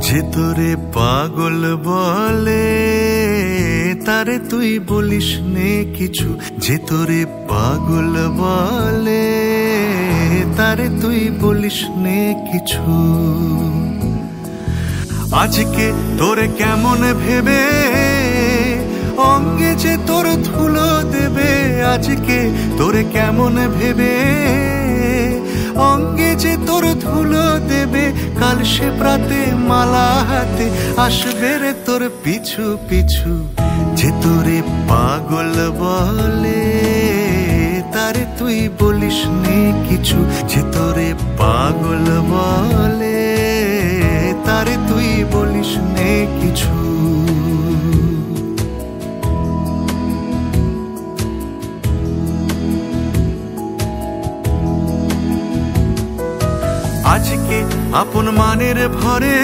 যে তোরে পাগল বলে, তারে তুই বলিস নে কিছু। যে তোরে পাগল বলে, তারে তুই বলিস নে কিছু। আজকে তোরে কেমন ভেবে, অঙ্গে যে তোর ধুলো দেবে, আজকে তোরে কেমন ভেবে, অঙ্গে যে তোর ধুলো কাল সে প্রাতে মালা হাতে আসবে রে তোর পিছু পিছু। যে তোরে পাগল বলে, তারে তুই বলিস নে কিছু। যে তোরে পাগল আজকে আপন মানের ভরে